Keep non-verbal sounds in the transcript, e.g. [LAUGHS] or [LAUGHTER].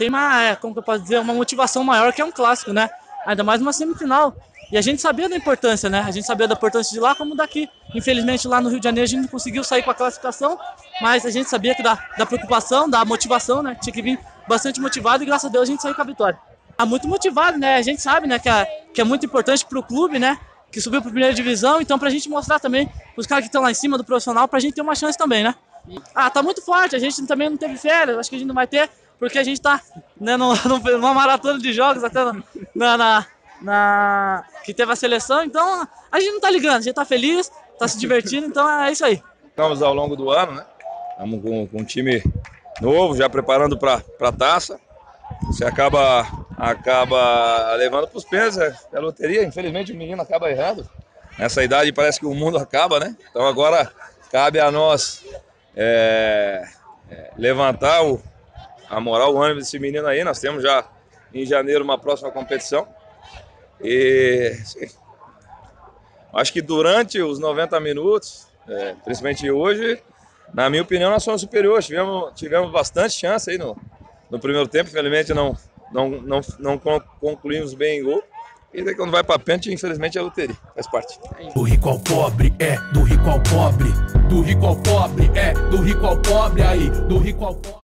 tem uma, é, como eu posso dizer, uma motivação maior que é um clássico, né? Ainda mais uma semifinal. E a gente sabia da importância, né? A gente sabia da importância de lá como daqui. Infelizmente lá no Rio de Janeiro a gente não conseguiu sair com a classificação, mas a gente sabia que da, da preocupação, da motivação, né? Tinha que vir bastante motivado e graças a Deus a gente saiu com a vitória. Tá muito motivado, né? A gente sabe, né, que é, que é muito importante para o clube, né? Que subiu para a primeira divisão, então para a gente mostrar também os caras que estão lá em cima do profissional, para a gente ter uma chance também, né? Ah, tá muito forte, a gente também não teve férias, acho que a gente não vai ter, porque a gente tá né, [LAUGHS] numa maratona de jogos até na, na, na, que teve a seleção, então a gente não tá ligando, a gente tá feliz, tá se divertindo, então é isso aí. Estamos ao longo do ano, né? Estamos com, com um time novo, já preparando para a taça. Você acaba, acaba levando para os pés, é, é loteria. Infelizmente o menino acaba errando. Nessa idade parece que o mundo acaba, né? Então agora cabe a nós é, é, levantar o, a moral, o ânimo desse menino aí. Nós temos já em janeiro uma próxima competição. E acho que durante os 90 minutos, é, principalmente hoje, na minha opinião, nós somos superiores. Tivemos, tivemos bastante chance aí no, no primeiro tempo. Infelizmente, não, não, não, não concluímos bem em gol. E daí quando vai pra pênalti, infelizmente é loteria, faz parte. Do rico ao pobre, é, do rico ao pobre. Do rico ao pobre, é, do rico ao pobre, aí, do rico ao pobre.